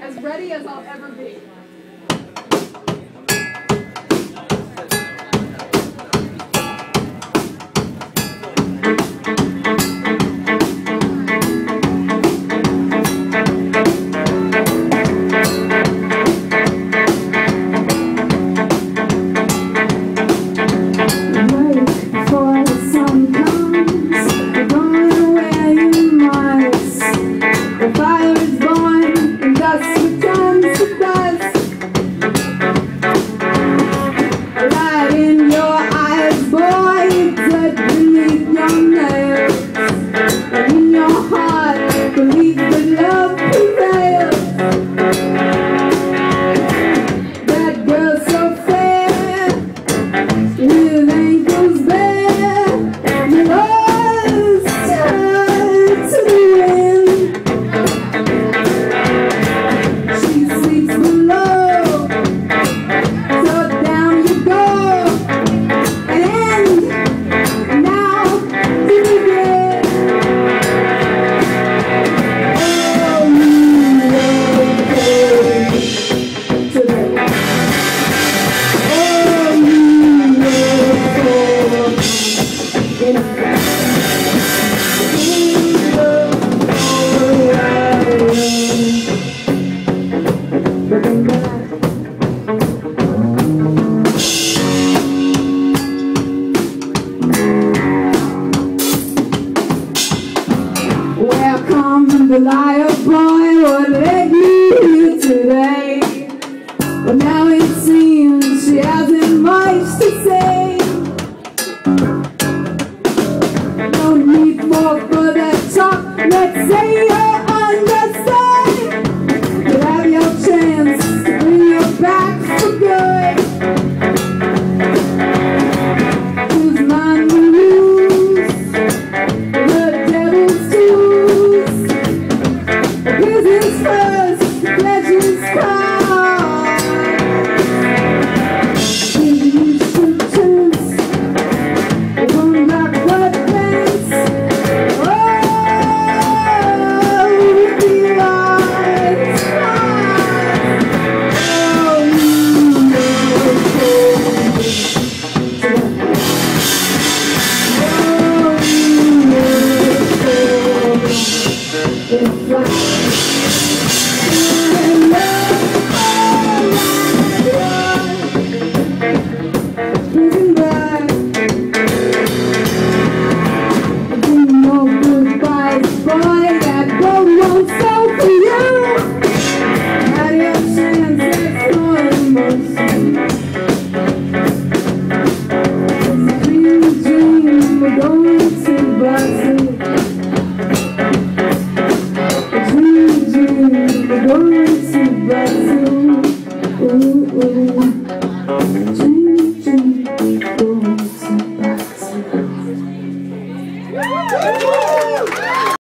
As ready as I'll ever be. The liar boy would let me here today? But now it seems she hasn't much to say. No need for further talk, let's say know Oh, glory to God. Ooh, ooh.